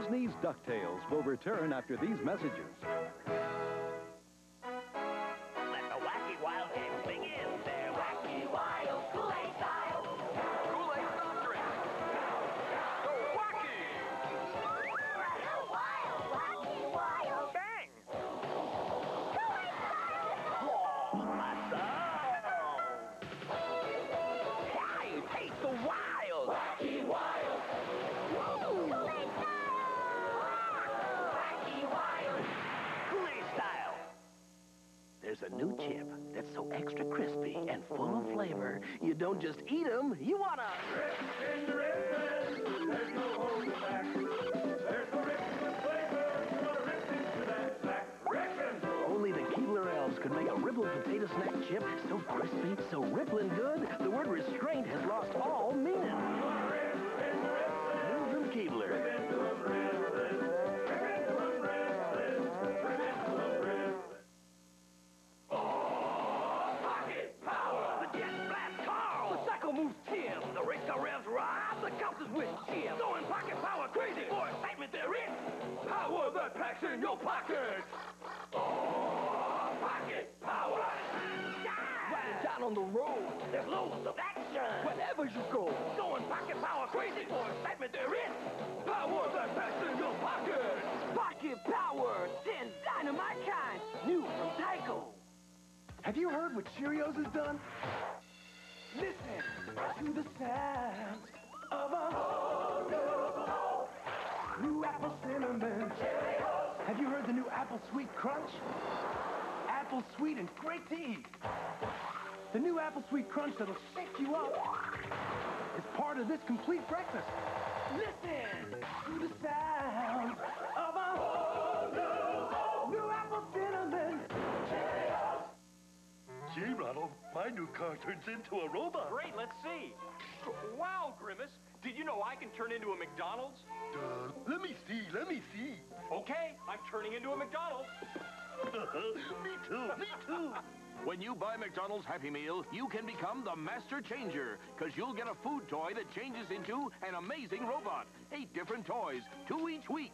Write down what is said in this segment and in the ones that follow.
Disney's DuckTales will return after these messages. So extra crispy and full of flavor, you don't just eat them, you wanna... Only the Keebler elves could make a ribbled potato snack chip so crispy, so rippling good, the word restraint has lost all meaning. Them Keebler. Excitement! Power that packs in your pocket! Oh, pocket power! Riding down on the road, there's loads of action! Wherever you go, throwing pocket power crazy for excitement there is! Power that packs in your pocket! Pocket power! Ten dynamite kind! New from Tyco! Have you heard what Cheerios has done? Listen to the sound apple cinnamon. Have you heard the new apple sweet crunch? Apple sweet and great to eat. The new apple sweet crunch that'll shake you up is part of this complete breakfast. Listen to the sound of a whole new new apple cinnamon. Gee, Ronald, my new car turns into a robot. Great, let's see. Wow, Grimace. Did you know I can turn into a McDonald's? Uh, let me see, let me see. Okay, I'm turning into a McDonald's. me too, me too. When you buy McDonald's Happy Meal, you can become the Master Changer, because you'll get a food toy that changes into an amazing robot. Eight different toys, two each week.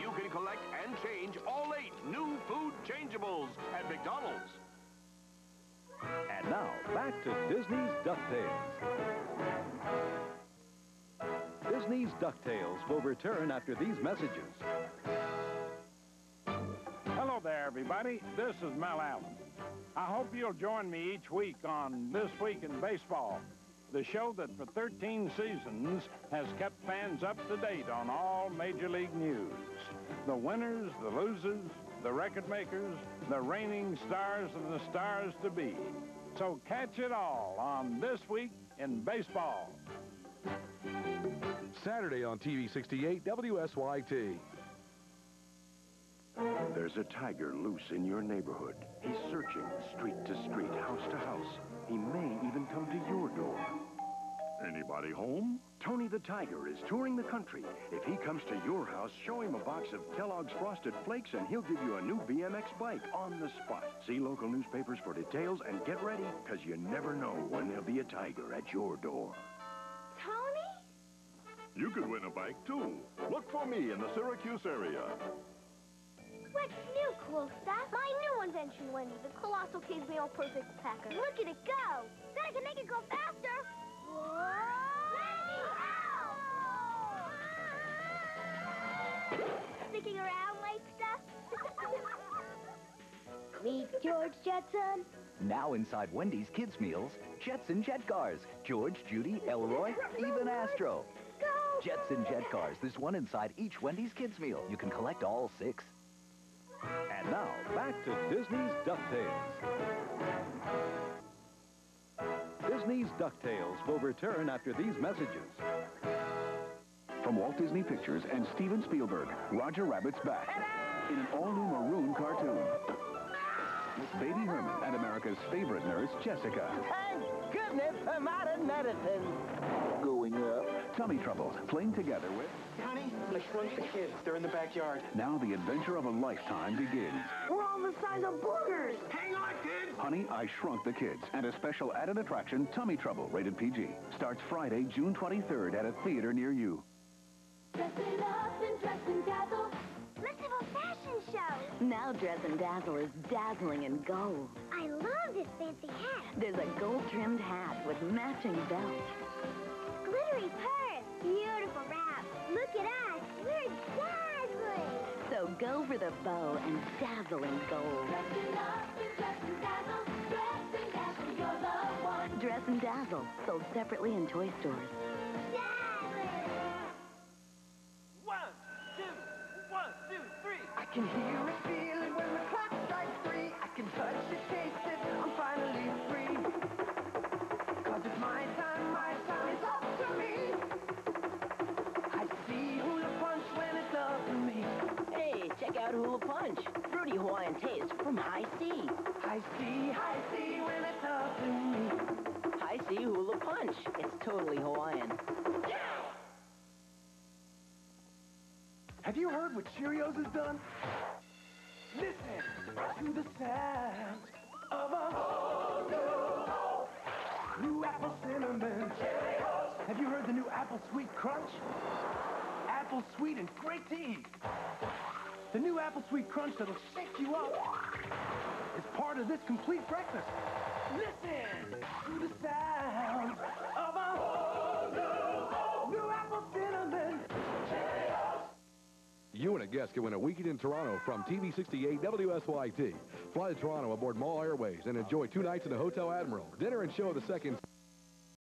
You can collect and change all eight new food changeables at McDonald's. And now, back to Disney's DuckTales. Disney's DuckTales will return after these messages. Hello there, everybody. This is Mel Allen. I hope you'll join me each week on This Week in Baseball, the show that for 13 seasons has kept fans up to date on all Major League news. The winners, the losers, the record makers, the reigning stars and the stars to be. So catch it all on This Week in Baseball. Saturday on TV 68 WSYT. There's a tiger loose in your neighborhood. He's searching street to street, house to house. He may even come to your door. Anybody home? Tony the Tiger is touring the country. If he comes to your house, show him a box of Kellogg's Frosted Flakes and he'll give you a new BMX bike on the spot. See local newspapers for details and get ready, because you never know when there'll be a tiger at your door. Tony? You could win a bike, too. Look for me in the Syracuse area. What's new, cool stuff? My new invention, Wendy, the Colossal Kids Meal Perfect Packer. Look at it go! Then I can make it go faster! Whoa! Sticking around like stuff? Meet George Jetson. Now inside Wendy's Kids Meals, Jetson Jet Cars. George, Judy, Elroy, even Astro. Go! Jetson Jet Cars. There's one inside each Wendy's Kids Meal. You can collect all six. And now, back to Disney's DuckTales. Disney's DuckTales will return after these messages. From Walt Disney Pictures and Steven Spielberg, Roger Rabbit's back in an all-new maroon cartoon. America's favorite nurse, Jessica. Thank goodness for modern medicine. Going up. Tummy trouble, playing together with... Honey, I shrunk the kids. They're in the backyard. Now the adventure of a lifetime begins. We're all the size of boogers. Hang on, kids! Honey, I Shrunk the Kids, and a special added attraction, Tummy Trouble, rated PG. Starts Friday, June 23rd at a theater near you. Now Dress and Dazzle is dazzling in gold. I love this fancy hat. There's a gold-trimmed hat with matching belt. Glittery purse. Beautiful wrap. Look at us. We're dazzling. So go for the bow and dazzle in gold. Dress and Dazzle, sold separately in toy stores. One, two, one, two, three. I can hear it Hula Punch. Fruity Hawaiian taste from High C. I see, I see when it's up to me. High C Hula Punch. It's totally Hawaiian. Have you heard what Cheerios has done? Listen to the sound of a whole new apple cinnamon. Cheerios. Have you heard the new apple sweet crunch? Apple sweet and great to eat. The new apple sweet crunch that'll shake you up is part of this complete breakfast. Listen to the sound of a new apple cinnamon. Cheerios. You and a guest can win a weekend in Toronto from TV68 WSYT. Fly to Toronto aboard Mall Airways and enjoy two nights in the Hotel Admiral, dinner and show of the second.